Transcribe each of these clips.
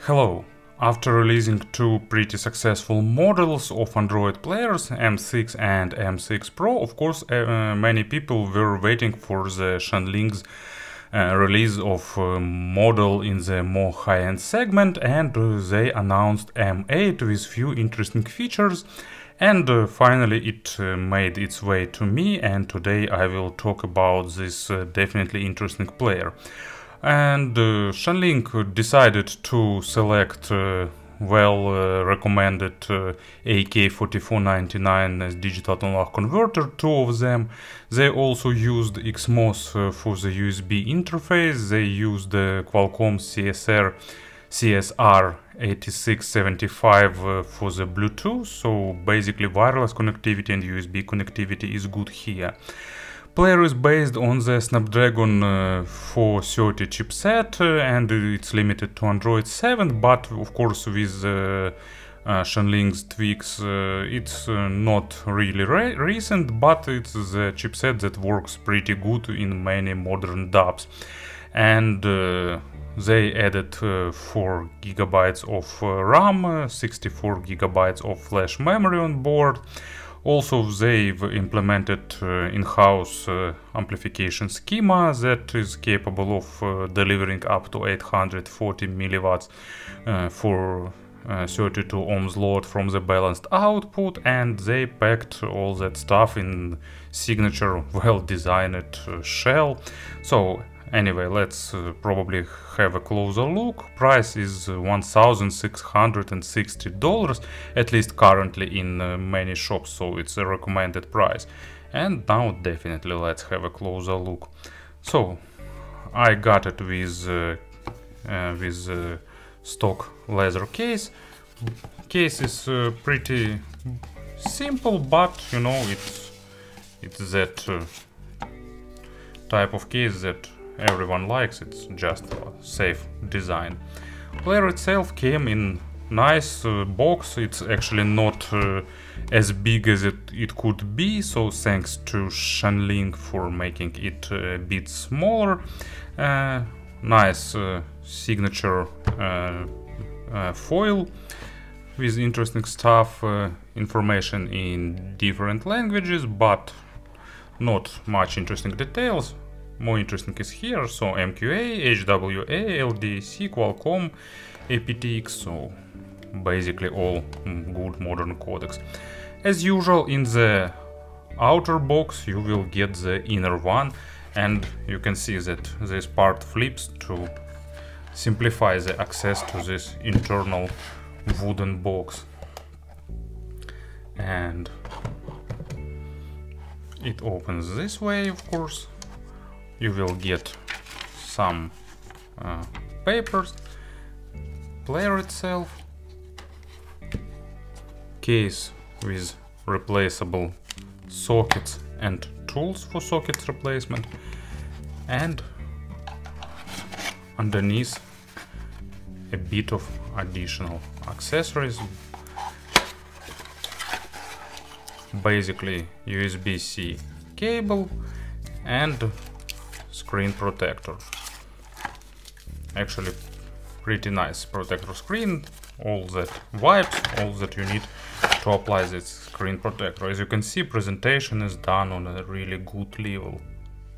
Hello! After releasing two pretty successful models of Android players, M6 and M6 Pro, of course, uh, many people were waiting for the Shanling's uh, release of a model in the more high-end segment and uh, they announced M8 with few interesting features and uh, finally it uh, made its way to me and today I will talk about this uh, definitely interesting player and uh, decided to select uh, well uh, recommended uh, AK4499 as digital to converter, two of them. They also used XMOS uh, for the USB interface, they used the Qualcomm CSR CSR 8675 uh, for the Bluetooth, so basically wireless connectivity and USB connectivity is good here. Player is based on the Snapdragon uh, 430 chipset uh, and it's limited to Android 7, but of course with uh, uh, Shanling's tweaks uh, it's uh, not really re recent, but it's the chipset that works pretty good in many modern DAPs. And uh, they added uh, 4 gigabytes of RAM, 64 gigabytes of flash memory on board, also, they've implemented uh, in-house uh, amplification schema that is capable of uh, delivering up to 840 milliwatts uh, for uh, 32 ohms load from the balanced output and they packed all that stuff in signature well-designed uh, shell. So Anyway, let's uh, probably have a closer look. Price is $1,660, at least currently in uh, many shops, so it's a recommended price. And now definitely let's have a closer look. So, I got it with, uh, uh with uh, stock leather case. Case is uh, pretty simple, but you know, it's, it's that type of case that everyone likes, it's just a safe design. Player itself came in nice uh, box, it's actually not uh, as big as it, it could be, so thanks to Shanling for making it a bit smaller. Uh, nice uh, signature uh, uh, foil with interesting stuff, information in different languages, but not much interesting details more interesting is here, so MQA, HWA, LDAC, Qualcomm, aptX, so basically all good modern codecs. As usual in the outer box you will get the inner one and you can see that this part flips to simplify the access to this internal wooden box. And it opens this way of course you will get some uh, papers, player itself, case with replaceable sockets and tools for sockets replacement, and underneath a bit of additional accessories. Basically USB-C cable and screen protector. Actually pretty nice protector screen, all that wipes, all that you need to apply this screen protector. As you can see, presentation is done on a really good level.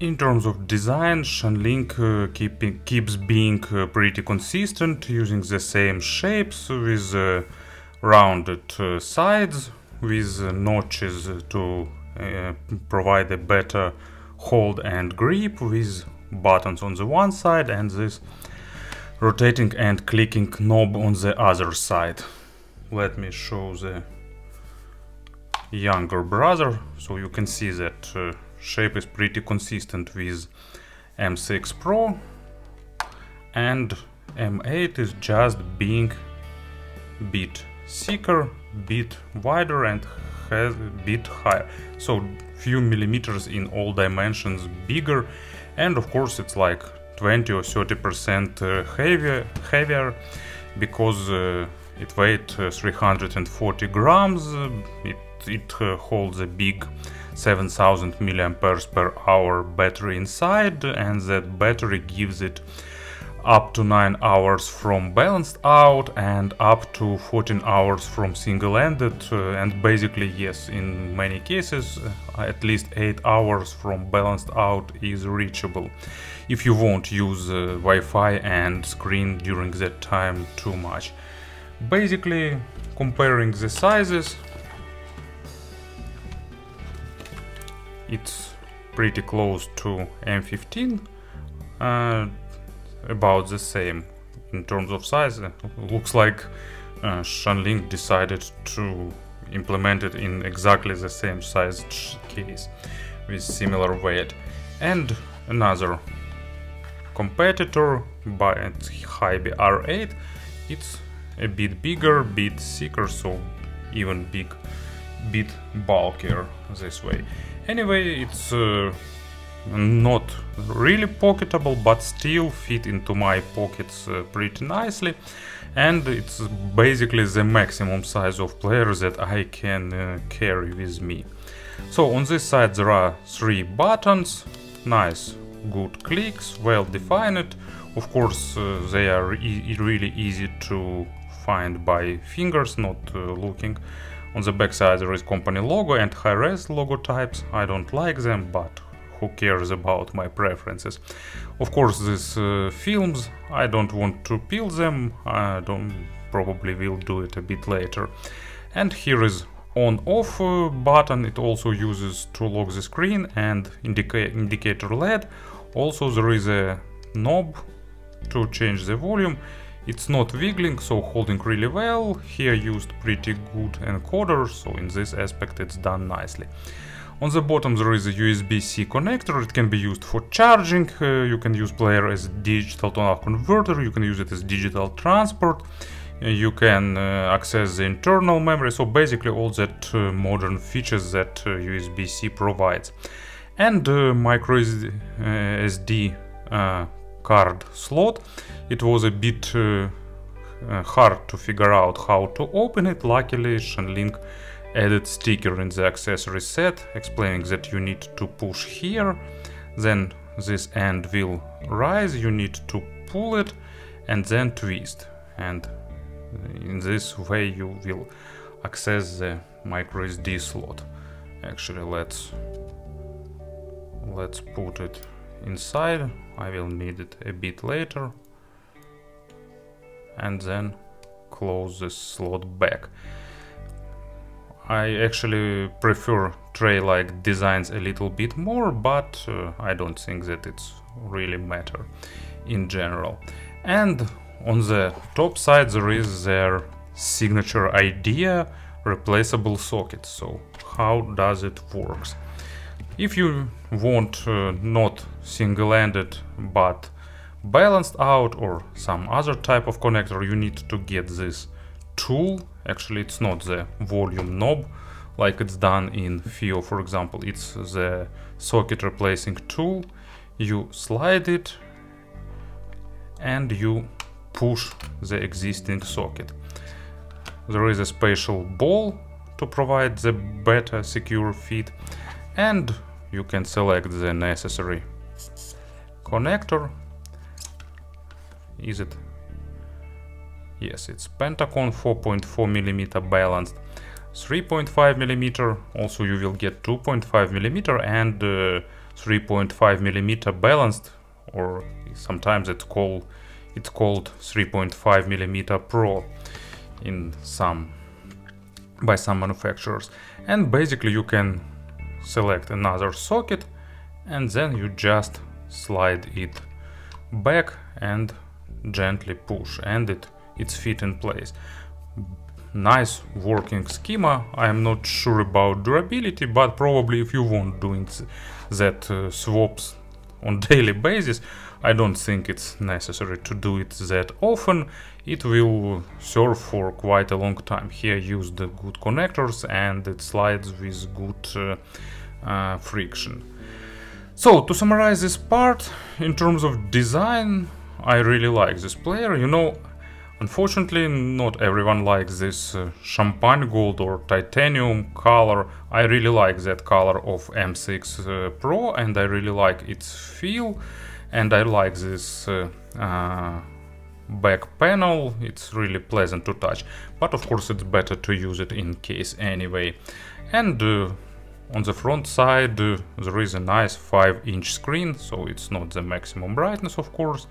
In terms of design, Shanling uh, keep, keeps being uh, pretty consistent, using the same shapes with uh, rounded uh, sides, with uh, notches to uh, provide a better hold and grip with buttons on the one side and this rotating and clicking knob on the other side. Let me show the younger brother so you can see that uh, shape is pretty consistent with M6 Pro and M8 is just being bit thicker, bit wider and has bit higher. So few millimeters in all dimensions bigger and of course it's like 20 or 30 percent uh, heavier heavier because uh, it weighed uh, 340 grams. It, it holds a big 7000 milliamperes per hour battery inside and that battery gives it up to 9 hours from balanced out and up to 14 hours from single-ended uh, and basically yes in many cases uh, at least 8 hours from balanced out is reachable if you won't use uh, Wi-Fi and screen during that time too much. Basically comparing the sizes it's pretty close to M15 uh, about the same in terms of size. Looks like uh, Shanling decided to implement it in exactly the same size case with similar weight. And another competitor by Hiby R8, it's a bit bigger, bit thicker, so even big, bit bulkier this way. Anyway, it's uh, not really pocketable but still fit into my pockets uh, pretty nicely and it's basically the maximum size of player that I can uh, carry with me. So on this side there are three buttons, nice good clicks, well defined, of course uh, they are e really easy to find by fingers, not uh, looking. On the back side there is company logo and high-res logo types, I don't like them, but who cares about my preferences. Of course, these uh, films, I don't want to peel them, I don't probably will do it a bit later. And here is on off uh, button, it also uses to lock the screen and indica indicator LED. Also there is a knob to change the volume. It's not wiggling, so holding really well. Here used pretty good encoder, so in this aspect it's done nicely. On the bottom there is a USB-C connector, it can be used for charging, uh, you can use player as digital to analog converter, you can use it as digital transport, uh, you can uh, access the internal memory, so basically all that uh, modern features that USB-C uh, provides. And uh, micro SD card slot, it was a bit hard to figure out how to open it, luckily Shanling added sticker in the accessory set explaining that you need to push here. Then this end will rise you need to pull it and then twist. And in this way you will access the micro SD slot. Actually let's let's put it inside. I will need it a bit later. And then close this slot back I actually prefer tray-like designs a little bit more, but uh, I don't think that it's really matter in general. And on the top side there is their signature idea replaceable socket. So how does it works? If you want uh, not single-ended but balanced out or some other type of connector, you need to get this tool actually it's not the volume knob like it's done in FiiO for example. It's the socket replacing tool. You slide it and you push the existing socket. There is a special ball to provide the better secure fit and you can select the necessary connector. Is it Yes, it's Pentaconn 4.4 millimeter balanced. 3.5 millimeter. Also, you will get 2.5 millimeter and uh, 3.5 millimeter balanced, or sometimes it's called it's called 3.5 millimeter Pro in some by some manufacturers. And basically, you can select another socket, and then you just slide it back and gently push, and it its fit in place. Nice working schema, I am not sure about durability, but probably if you want doing that uh, swaps on daily basis, I don't think it's necessary to do it that often. It will serve for quite a long time. Here use the good connectors and it slides with good uh, uh, friction. So to summarize this part, in terms of design, I really like this player. You know, Unfortunately, not everyone likes this uh, champagne gold or titanium color. I really like that color of M6 uh, Pro and I really like its feel and I like this uh, uh, back panel, it's really pleasant to touch, but of course it's better to use it in case anyway. And uh, on the front side uh, there is a nice 5 inch screen, so it's not the maximum brightness of course.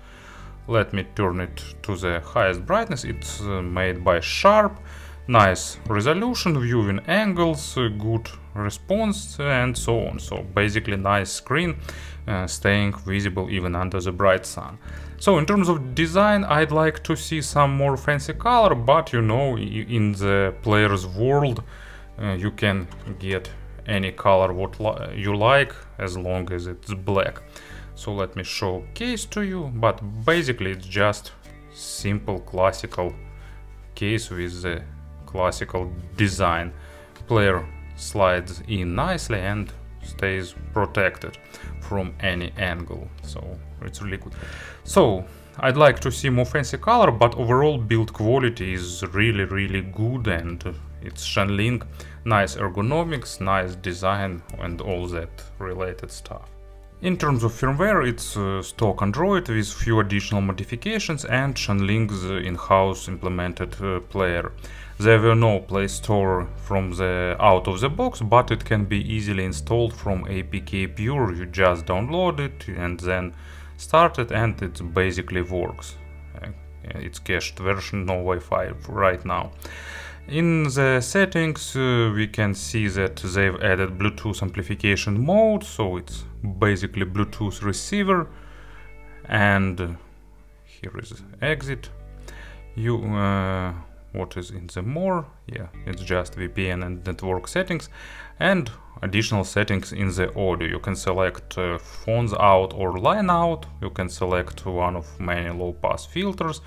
Let me turn it to the highest brightness, it's uh, made by Sharp, nice resolution, viewing angles, uh, good response and so on. So basically nice screen, uh, staying visible even under the bright sun. So in terms of design, I'd like to see some more fancy color, but you know, in the player's world, uh, you can get any color what li you like as long as it's black. So let me show case to you, but basically it's just simple classical case with the classical design. Player slides in nicely and stays protected from any angle, so it's really good. So, I'd like to see more fancy color, but overall build quality is really really good and it's Shanling, nice ergonomics, nice design and all that related stuff. In terms of firmware, it's uh, stock Android with few additional modifications and Shanling's in-house implemented uh, player. There were no Play Store from the out of the box, but it can be easily installed from APK Pure. You just download it and then start it and it basically works. Uh, it's cached version, no Wi-Fi right now. In the settings uh, we can see that they've added Bluetooth amplification mode, so it's basically Bluetooth receiver. And here is exit. You uh, what is in the more? Yeah it's just VPN and network settings and additional settings in the audio. You can select uh, phones out or line out. You can select one of many low pass filters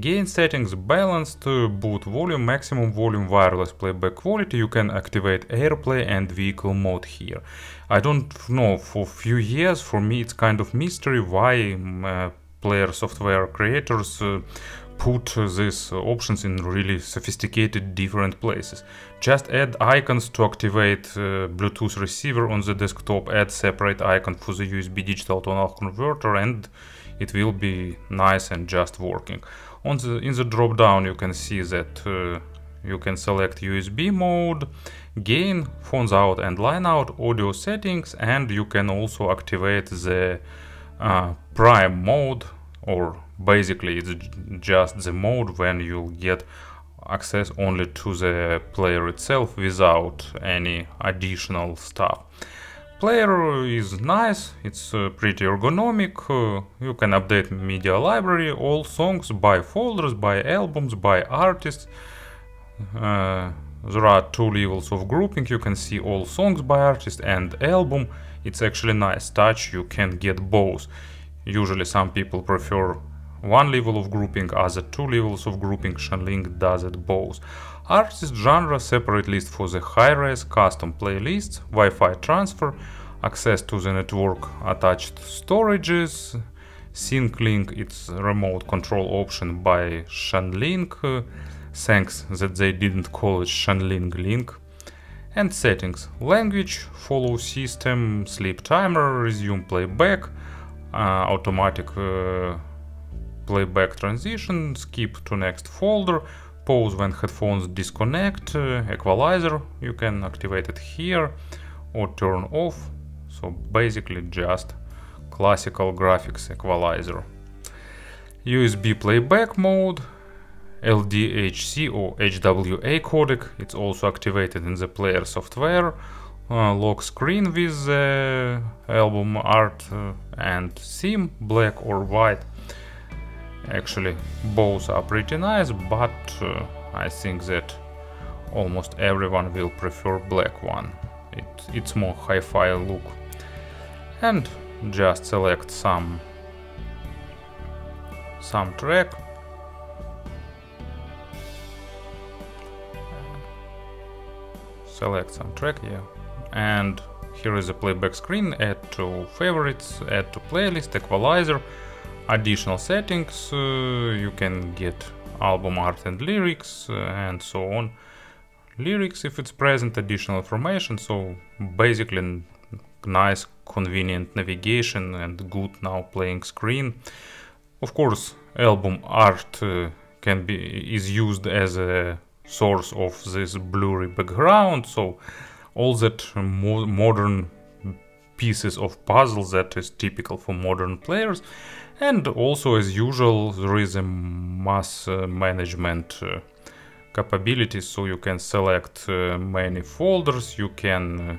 gain settings balanced boot volume maximum volume wireless playback quality you can activate airplay and vehicle mode here i don't know for few years for me it's kind of mystery why mm, uh, player software creators uh, put these options in really sophisticated different places. Just add icons to activate uh, Bluetooth receiver on the desktop, add separate icon for the USB digital to analog converter and it will be nice and just working. On the In the drop down you can see that uh, you can select USB mode, gain, phones out and line out, audio settings and you can also activate the uh, prime mode or basically it's just the mode when you'll get access only to the player itself without any additional stuff. Player is nice, it's uh, pretty ergonomic, uh, you can update media library, all songs by folders, by albums, by artists. Uh, there are two levels of grouping, you can see all songs by artist and album. It's actually nice touch, you can get both. Usually some people prefer one level of grouping, other two levels of grouping, Shanling does it both. Artist genre separate list for the high-res custom playlists, Wi-Fi transfer, access to the network attached storages, sync link its remote control option by Shanling, uh, thanks that they didn't call it Shanling link. And settings, language, follow system, sleep timer, resume playback, uh, automatic uh, playback transition, skip to next folder, pause when headphones disconnect, uh, equalizer, you can activate it here or turn off. So basically just classical graphics equalizer. USB playback mode, LDAC or HWA codec, it's also activated in the player software, uh, lock screen with the album art uh, and theme, black or white. Actually, both are pretty nice, but uh, I think that almost everyone will prefer black one. It, it's more hi-fi look. And just select some some track. Select some track, yeah. And here is a playback screen, add to favorites, add to playlist, equalizer, additional settings, uh, you can get album art and lyrics uh, and so on. Lyrics if it's present, additional information, so basically nice convenient navigation and good now playing screen. Of course, album art uh, can be is used as a source of this blurry background, so all that mo modern pieces of puzzle that is typical for modern players. And also, as usual, there is a mass uh, management uh, capabilities, so you can select uh, many folders, you can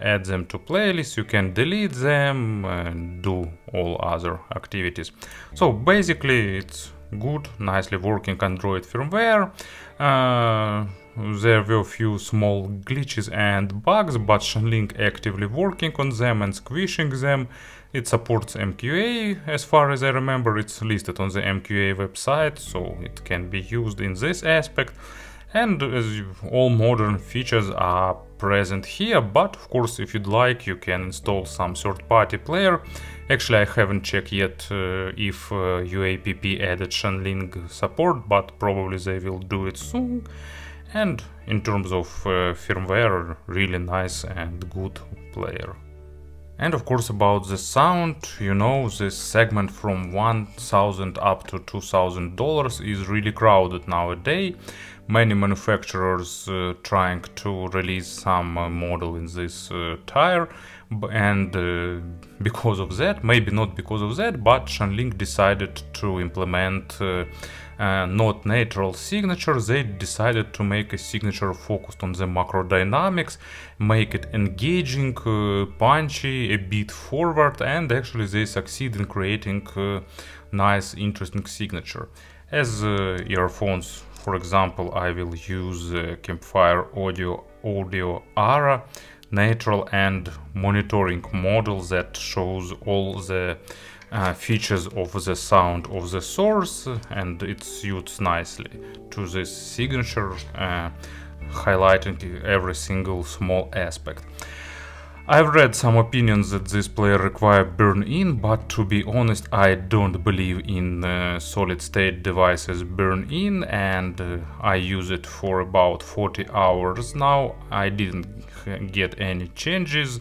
add them to playlists, you can delete them and do all other activities. So basically it's good, nicely working Android firmware. Uh, there were a few small glitches and bugs, but Shanling actively working on them and squishing them. It supports MQA, as far as I remember, it's listed on the MQA website, so it can be used in this aspect. And as all modern features are present here, but of course if you'd like you can install some third-party player. Actually I haven't checked yet uh, if uh, UAPP added Shanling support, but probably they will do it soon. And in terms of uh, firmware, really nice and good player. And of course about the sound, you know, this segment from 1000 up to 2000 dollars is really crowded nowadays. Many manufacturers uh, trying to release some uh, model in this uh, tire and uh, because of that, maybe not because of that, but Shanling decided to implement uh, not natural signature, they decided to make a signature focused on the macro dynamics, make it engaging, uh, punchy, a bit forward, and actually they succeed in creating uh, nice, interesting signature. As uh, earphones, for example, I will use uh, Campfire Audio Audio Ara natural and monitoring model that shows all the uh, features of the sound of the source and it suits nicely to this signature uh, highlighting every single small aspect. I've read some opinions that this player require burn-in, but to be honest I don't believe in uh, solid-state devices burn-in and uh, I use it for about 40 hours now. I didn't get any changes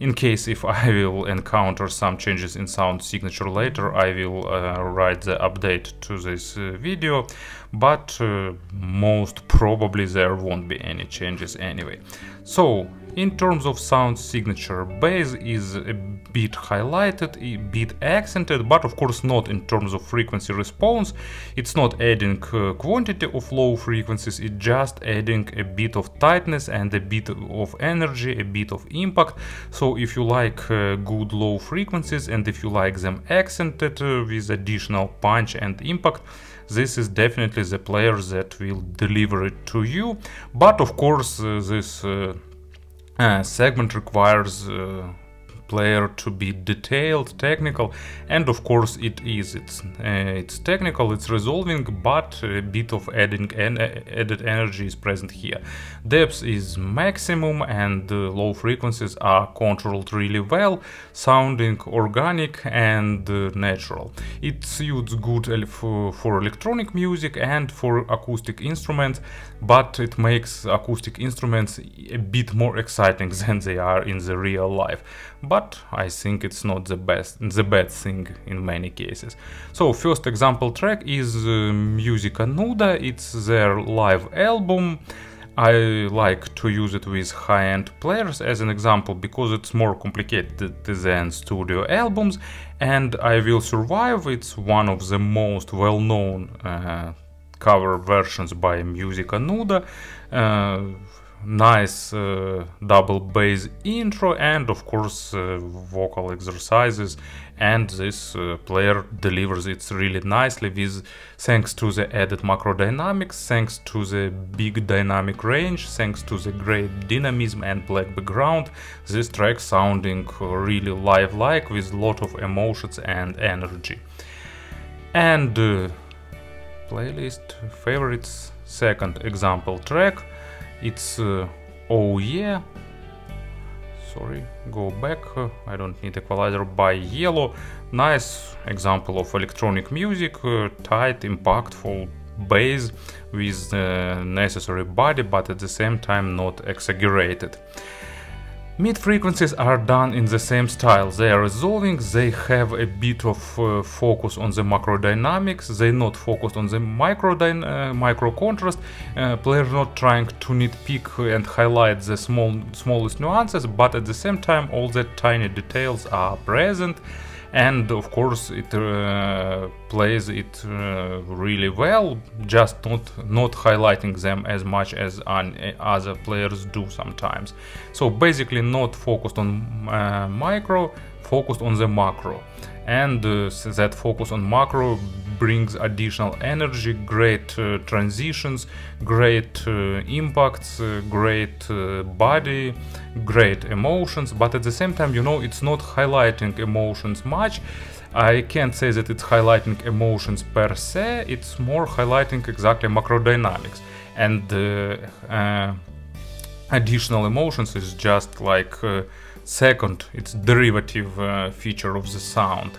in case if I will encounter some changes in sound signature later, I will uh, write the update to this uh, video, but uh, most probably there won't be any changes anyway. So, in terms of sound signature, bass is a bit highlighted, a bit accented, but of course not in terms of frequency response. It's not adding uh, quantity of low frequencies, it's just adding a bit of tightness and a bit of energy, a bit of impact. So if you like uh, good low frequencies and if you like them accented uh, with additional punch and impact, this is definitely the player that will deliver it to you. But of course uh, this uh, segment requires uh, player to be detailed, technical, and of course it is. It's uh, it's technical, it's resolving, but a bit of adding and added energy is present here. Depth is maximum, and low frequencies are controlled really well, sounding organic and uh, natural. It suits good for, for electronic music and for acoustic instruments, but it makes acoustic instruments a bit more exciting than they are in the real life but I think it's not the best, the bad thing in many cases. So first example track is uh, Musica Nuda, it's their live album. I like to use it with high-end players as an example because it's more complicated than studio albums and I Will Survive, it's one of the most well-known uh, cover versions by Musica Nuda. Uh, nice uh, double bass intro and of course uh, vocal exercises. And this uh, player delivers it really nicely with thanks to the added macro dynamics thanks to the big dynamic range thanks to the great dynamism and black background. This track sounding really live-like with lot of emotions and energy. And uh, playlist favorites second example track it's uh, oh yeah. Sorry go back. Uh, I don't need equalizer by Yello. Nice example of electronic music uh, tight impactful bass with necessary body but at the same time not exaggerated Mid frequencies are done in the same style. They are resolving, they have a bit of uh, focus on the macro dynamics, they not focused on the micro, uh, micro contrast. Uh, player not trying to nitpick and highlight the small smallest nuances, but at the same time all the tiny details are present and of course it uh, plays it uh, really well just not not highlighting them as much as other players do sometimes. So basically not focused on uh, micro focused on the macro and uh, that focus on macro brings additional energy, great uh, transitions, great uh, impacts, uh, great uh, body, great emotions, but at the same time, you know, it's not highlighting emotions much. I can't say that it's highlighting emotions per se, it's more highlighting exactly macro dynamics. And uh, additional emotions is just like second, it's derivative uh, feature of the sound.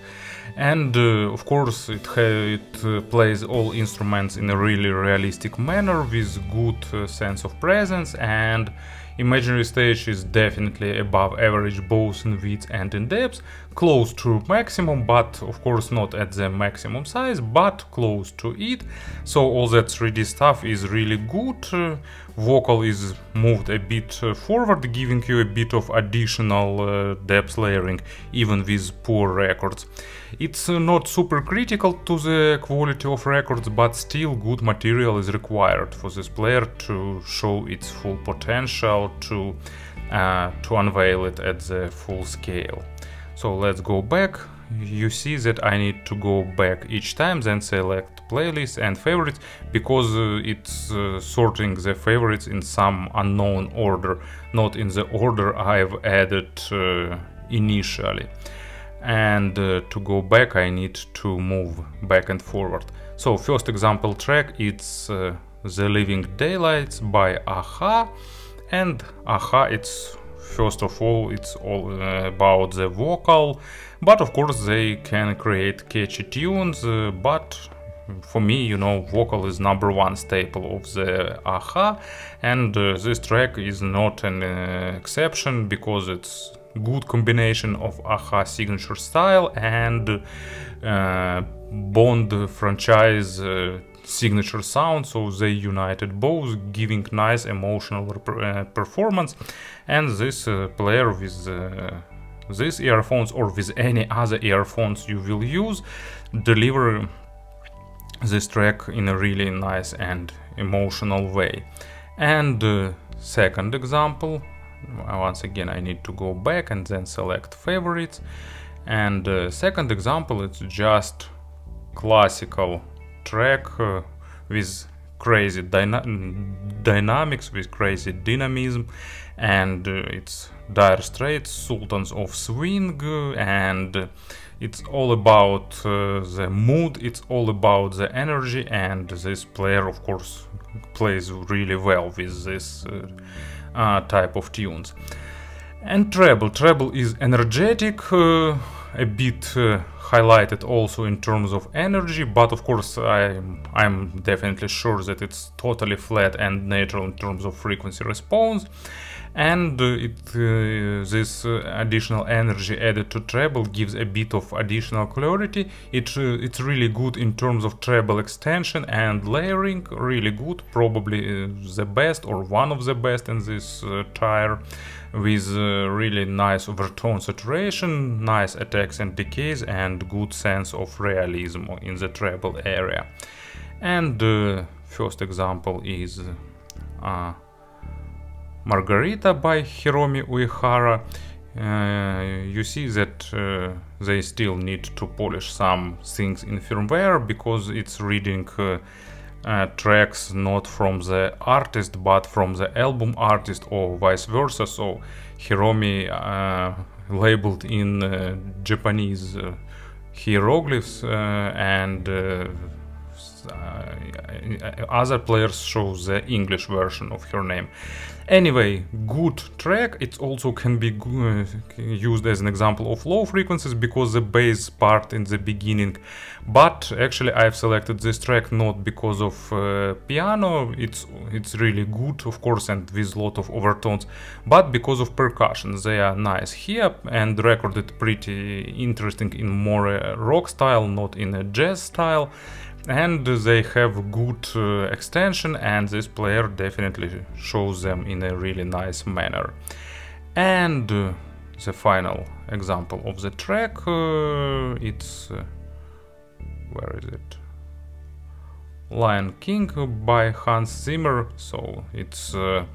And uh, of course it, it uh, plays all instruments in a really realistic manner with good uh, sense of presence and Imaginary stage is definitely above average both in width and in depth, close to maximum, but of course not at the maximum size, but close to it. So all that 3D stuff is really good. Uh, vocal is moved a bit uh, forward, giving you a bit of additional uh, depth layering, even with poor records. It's uh, not super critical to the quality of records, but still good material is required for this player to show its full potential, to, uh, to unveil it at the full scale. So let's go back. You see that I need to go back each time, then select playlist and favorites, because uh, it's uh, sorting the favorites in some unknown order, not in the order I've added uh, initially and uh, to go back I need to move back and forward. So first example track it's uh, The Living Daylights by a-ha and a-ha it's first of all it's all uh, about the vocal but of course they can create catchy tunes uh, but for me, you know, vocal is number one staple of the a-ha, and uh, this track is not an exception because it's good combination of a-ha signature style and Bond franchise signature sound, so they united both, giving nice emotional uh, performance. And this uh, player with these earphones or with any other earphones you will use deliver this track in a really nice and emotional way. And uh, second example once again I need to go back and then select favorites and uh, second example it's just classical track uh, with crazy dyna dynamics with crazy dynamism and uh, it's Dire Straits Sultans of Swing and it's all about uh, the mood it's all about the energy and this player of course plays really well with this uh, uh, type of tunes. And treble. Treble is energetic, uh, a bit uh, highlighted also in terms of energy, but of course I, I'm definitely sure that it's totally flat and natural in terms of frequency response and uh, it, uh, this uh, additional energy added to treble gives a bit of additional clarity. It, it's really good in terms of treble extension and layering, really good, probably the best or one of the best in this tire with uh, really nice overtone saturation, nice attacks and decays and good sense of realism in the treble area. And uh, first example is uh, Margarita by Hiromi Uehara, uh, you see that uh, they still need to polish some things in firmware because it's reading uh, uh tracks not from the artist but from the album artist or vice versa so Hiromi uh, labeled in uh, Japanese hieroglyphs and other players show the English version of her name. Anyway, good track. It also can be uh, used as an example of low frequencies because the bass part in the beginning. But actually, I've selected this track not because of uh, piano. It's it's really good, of course, and with a lot of overtones, but because of percussion. They are nice here and recorded pretty interesting in more uh, rock style, not in a jazz style and they have good uh, extension and this player definitely shows them in a really nice manner. And uh, the final example of the track, uh, it's... Uh, where is it? Lion King by Hans Zimmer, so it's uh,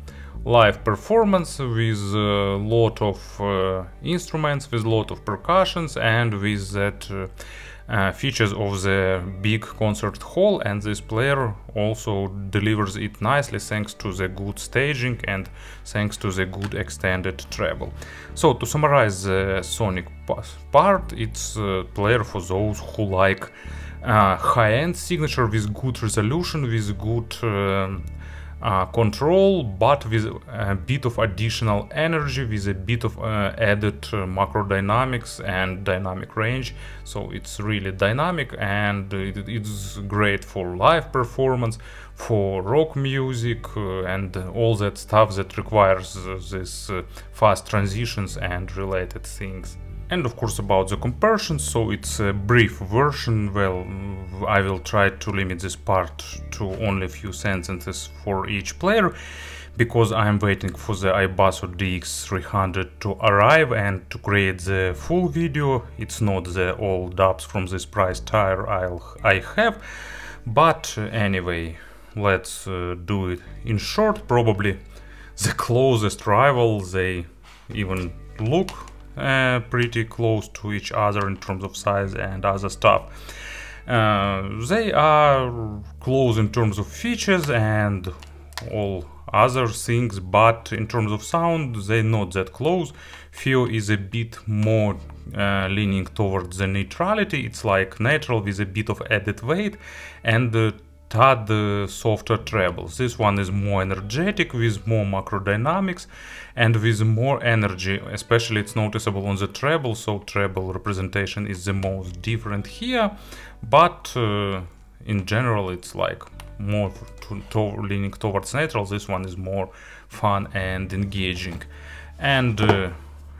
live performance with a lot of uh, instruments, with a lot of percussions and with that uh, features of the big concert hall and this player also delivers it nicely thanks to the good staging and thanks to the good extended treble. So to summarize the sonic part, it's a player for those who like uh, high-end signature with good resolution, with good uh, uh, control, but with a bit of additional energy, with a bit of uh, added uh, macro dynamics and dynamic range. So it's really dynamic and it, it's great for live performance, for rock music uh, and all that stuff that requires uh, uh, fast transitions and related things. And of course about the comparison, so it's a brief version, well, I will try to limit this part to only a few sentences for each player, because I'm waiting for the iBasso DX300 to arrive and to create the full video, it's not the old DAPs from this price tier I'll, I have, but anyway, let's uh, do it. In short, probably the closest rival, they even look uh, pretty close to each other in terms of size and other stuff. Uh, they are close in terms of features and all other things, but in terms of sound, they're not that close. FiiO is a bit more uh, leaning towards the neutrality. It's like natural with a bit of added weight, and the uh, softer trebles. This one is more energetic with more macro dynamics and with more energy, especially it's noticeable on the treble, so treble representation is the most different here, but uh, in general it's like more to, to leaning towards natural, this one is more fun and engaging. And uh,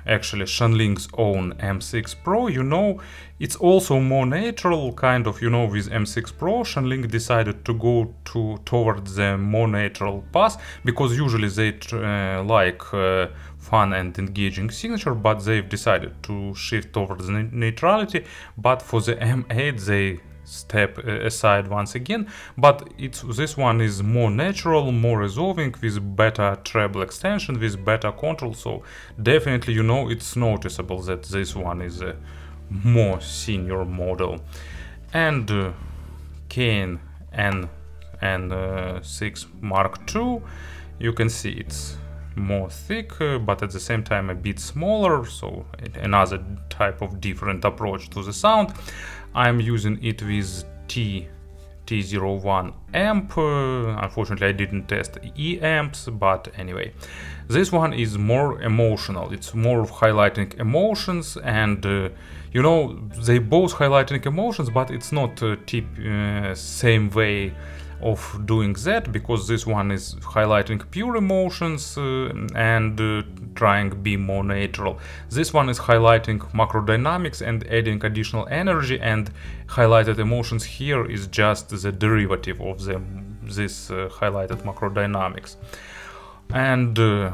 actually Shanling's own M6 Pro, you know, it's also more natural, kind of, you know, with M6 Pro, Shanling decided to go to towards the more natural path, because usually they uh, like uh, fun and engaging signature, but they've decided to shift towards neutrality, but for the M8 they step aside once again but it's this one is more natural more resolving with better treble extension with better control so definitely you know it's noticeable that this one is a more senior model. And uh, Cayin N N6 Mark II you can see it's more thick uh, but at the same time a bit smaller so another type of different approach to the sound I'm using it with T T01 amp. Unfortunately, I didn't test E amps, but anyway. This one is more emotional. It's more highlighting emotions and uh, you know, they both highlighting emotions, but it's not uh, tip, uh, same way of doing that because this one is highlighting pure emotions uh, and uh, trying to be more natural. This one is highlighting macro dynamics and adding additional energy and highlighted emotions here is just the derivative of the, this uh, highlighted macro dynamics. And uh,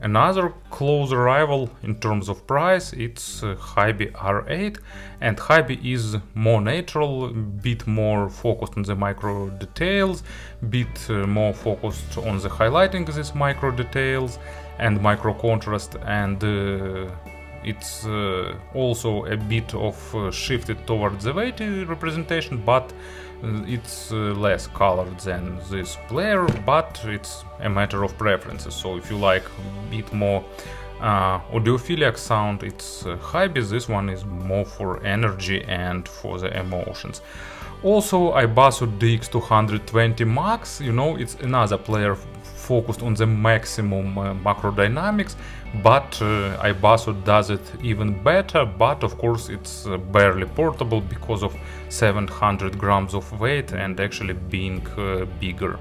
Another close rival in terms of price it's uh, Hiby R8 and Hiby is more natural, bit more focused on the micro details, bit uh, more focused on the highlighting these micro details and micro contrast. And uh, it's uh, also a bit of uh, shifted towards the weighty representation but it's uh, less colored than this player, but it's a matter of preferences. So if you like a bit more uh, audiophilic sound, it's uh, Hiby. This one is more for energy and for the emotions. Also, iBasso DX220 Max, you know, it's another player focused on the maximum uh, macro dynamics, but uh, iBasso does it even better, but of course it's uh, barely portable because of 700 grams of weight and actually being uh, bigger.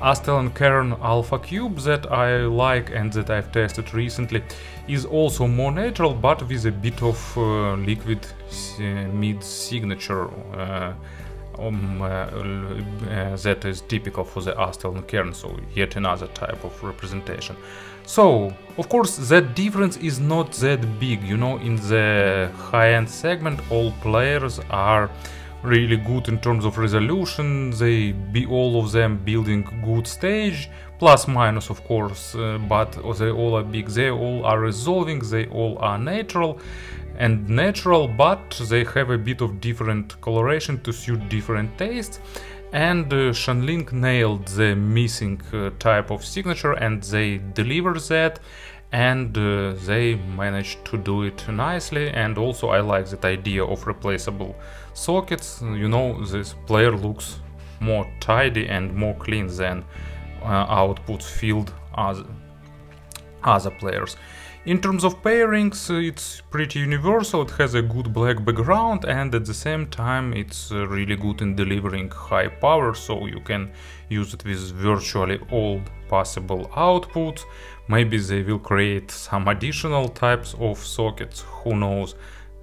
Astell&Kern Alpha Cube that I like and that I've tested recently is also more natural but with a bit of uh, liquid mid signature uh, um, uh, that is typical for the Astell&Kern, so yet another type of representation. So, of course, that difference is not that big, you know, in the high-end segment all players are really good in terms of resolution, they be all of them building good stage, plus minus of course, uh, but they all are big, they all are resolving, they all are natural, and natural, but they have a bit of different coloration to suit different tastes. And uh, Shanling nailed the missing uh, type of signature and they deliver that and uh, they managed to do it nicely and also I like that idea of replaceable sockets, you know, this player looks more tidy and more clean than uh, outputs filled as other players. In terms of pairings, it's pretty universal, it has a good black background and at the same time it's uh, really good in delivering high power, so you can use it with virtually all possible outputs. Maybe they will create some additional types of sockets, who knows,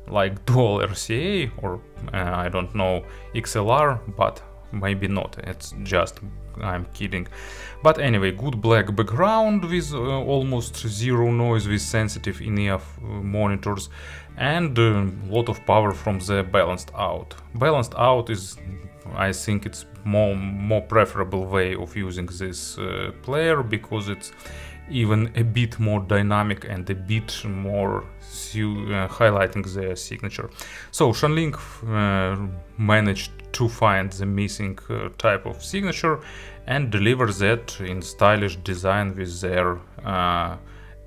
like dual RCA or uh, I don't know XLR, but maybe not, it's just I'm kidding. But anyway, good black background with uh, almost zero noise with sensitive in-ear uh, monitors and a uh, lot of power from the balanced out. Balanced out is, I think it's more more preferable way of using this uh, player because it's even a bit more dynamic and a bit more highlighting the signature. So Shanling uh, managed to find the missing uh, type of signature and deliver that in stylish design with their uh,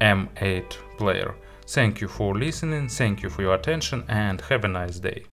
M8 player. Thank you for listening, thank you for your attention and have a nice day.